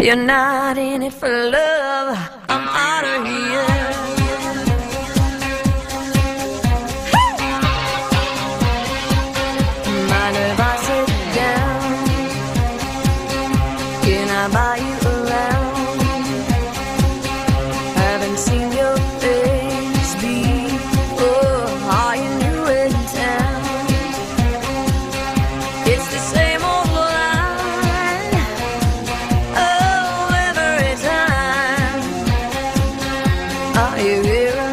You're not in it for love, I'm out of here. Mind if I sit down? Can I buy you around? Haven't seen Are you here?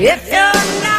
If you're not